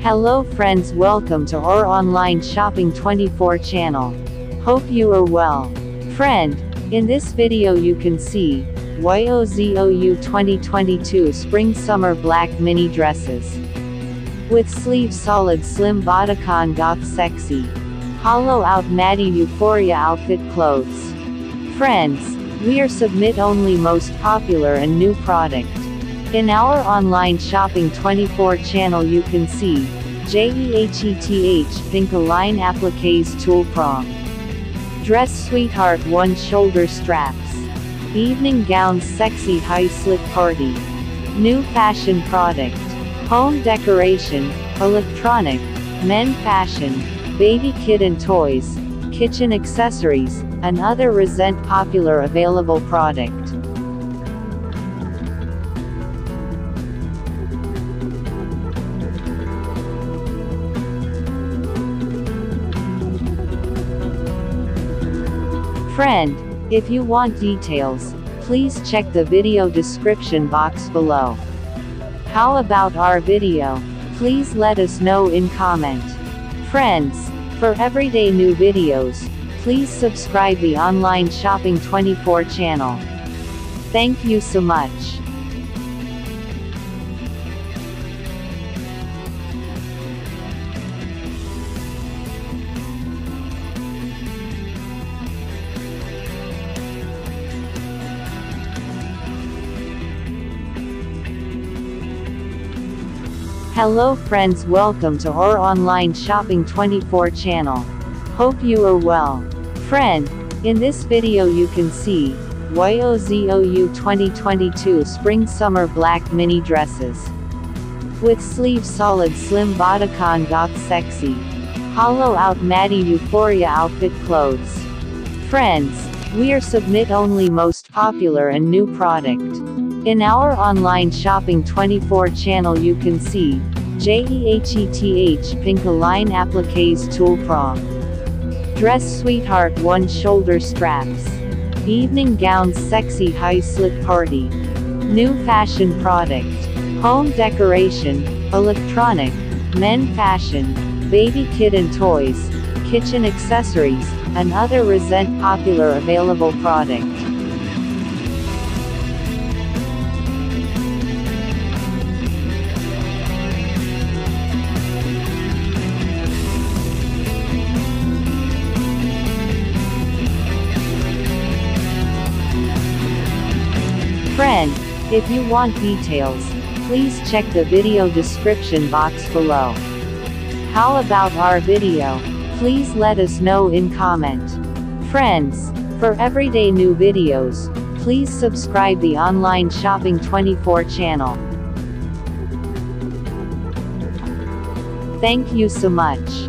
Hello friends welcome to our online shopping 24 channel. Hope you are well. Friend, in this video you can see, YOZOU 2022 Spring Summer Black Mini Dresses. With sleeve solid slim bodycon goth sexy. Hollow out Maddie Euphoria outfit clothes. Friends, we are submit only most popular and new product. In our online shopping 24 channel you can see, JEHETH Pink A-Line Appliques Tulle Prom. Dress Sweetheart 1 Shoulder Straps. Evening Gowns Sexy High Slit Party. New Fashion Product. Home Decoration, Electronic, Men Fashion, Baby Kid and Toys, Kitchen Accessories, and other resent popular available product. Friend, if you want details, please check the video description box below. How about our video? Please let us know in comment. Friends, for everyday new videos, please subscribe the online shopping 24 channel. Thank you so much. Hello friends welcome to our online shopping 24 channel. Hope you are well. Friend, in this video you can see, YOZOU 2022 Spring Summer Black Mini Dresses. With sleeve solid slim bodycon goth sexy. Hollow out Maddie Euphoria outfit clothes. Friends, we are submit only most popular and new product. In our online shopping 24 channel you can see, JEHETH Pink A-Line Appliques Tulle Prom. Dress Sweetheart 1 Shoulder Straps. Evening Gowns Sexy High Slit Party. New Fashion Product. Home Decoration, Electronic, Men Fashion, Baby Kid and Toys, Kitchen Accessories, and other resent popular available product. Friend, if you want details, please check the video description box below. How about our video? Please let us know in comment. Friends, for everyday new videos, please subscribe the online shopping 24 channel. Thank you so much.